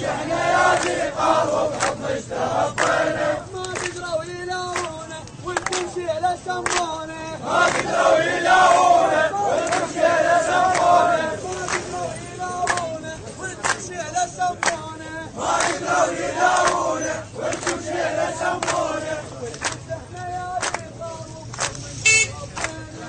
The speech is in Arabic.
شحنا يا ذي وبحضن حضن اشتغطينا ما قدروا يلاونا والمشيلة سمونا ما قدروا يلاونا والمشيلة سمونا ما قدروا يلاونا والمشيلة سمونا والفتح يا ذي وبحضن حضن اشتغطينا